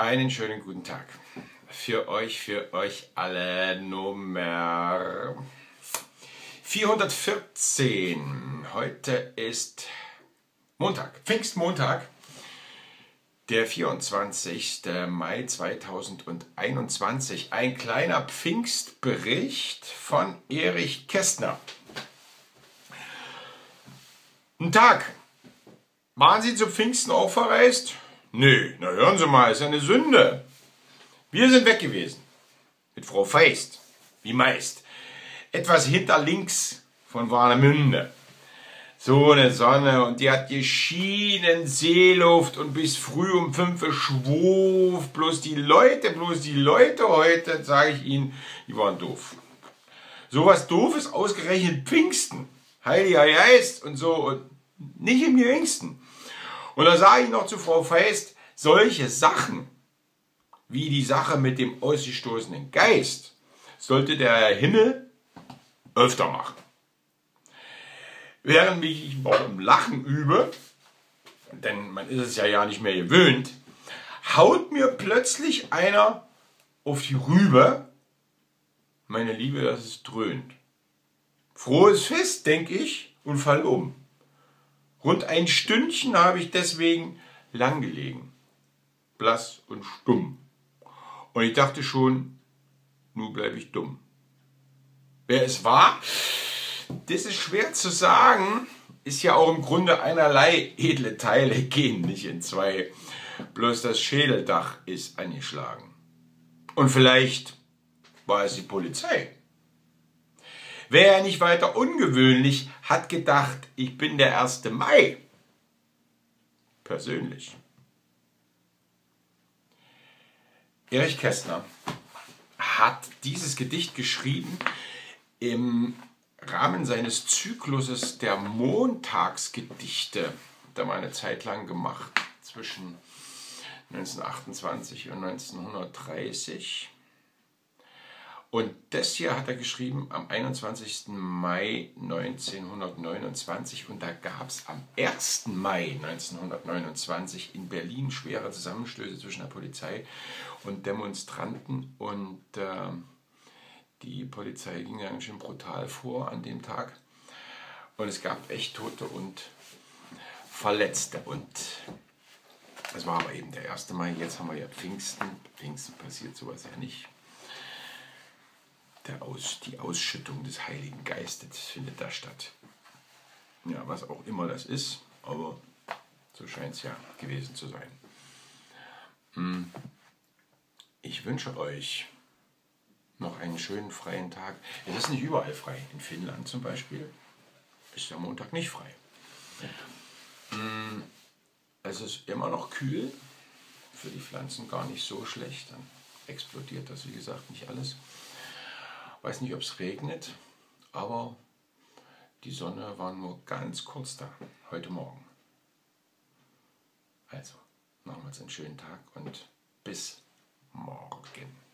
Einen schönen guten Tag. Für euch, für euch alle Nummer 414. Heute ist Montag, Pfingstmontag, der 24. Mai 2021. Ein kleiner Pfingstbericht von Erich Kästner. Guten Tag. Waren Sie zu Pfingsten auch verreist? Nö, na hören Sie mal, ist ja eine Sünde. Wir sind weg gewesen. Mit Frau Feist, wie meist. Etwas hinter links von Warnemünde. So eine Sonne und die hat geschienen Seeluft und bis früh um fünf schwuf. Bloß die Leute, bloß die Leute heute, sage ich Ihnen, die waren doof. Sowas doofes ausgerechnet Pfingsten. Heiliger Geist und so und nicht im geringsten. Und da sage ich noch zu Frau Feist, solche Sachen wie die Sache mit dem ausgestoßenen Geist sollte der Himmel öfter machen. Während ich mich im Lachen übe, denn man ist es ja ja nicht mehr gewöhnt, haut mir plötzlich einer auf die Rübe, meine Liebe, dass es dröhnt. Frohes Fest, denke ich, und fall um. Rund ein Stündchen habe ich deswegen lang gelegen, blass und stumm. Und ich dachte schon, nun bleibe ich dumm. Wer es war, das ist schwer zu sagen, ist ja auch im Grunde einerlei edle Teile gehen nicht in zwei. Bloß das Schädeldach ist angeschlagen. Und vielleicht war es die Polizei. Wäre ja nicht weiter ungewöhnlich, hat gedacht, ich bin der 1. Mai. Persönlich. Erich Kästner hat dieses Gedicht geschrieben im Rahmen seines Zykluses der Montagsgedichte. Da mal eine Zeit lang gemacht, zwischen 1928 und 1930. Und das hier hat er geschrieben am 21. Mai 1929 und da gab es am 1. Mai 1929 in Berlin schwere Zusammenstöße zwischen der Polizei und Demonstranten und äh, die Polizei ging ganz schön brutal vor an dem Tag und es gab echt Tote und Verletzte und es war aber eben der 1. Mai, jetzt haben wir ja Pfingsten, Pfingsten passiert sowas ja nicht Aus, die Ausschüttung des Heiligen Geistes findet da statt. Ja, was auch immer das ist, aber so scheint es ja gewesen zu sein. Hm. Ich wünsche euch noch einen schönen freien Tag. Es ist nicht überall frei. In Finnland zum Beispiel ist der Montag nicht frei. Hm. Es ist immer noch kühl, für die Pflanzen gar nicht so schlecht. Dann explodiert das, wie gesagt, nicht alles. Weiß nicht, ob es regnet, aber die Sonne war nur ganz kurz da, heute Morgen. Also, nochmals einen schönen Tag und bis morgen.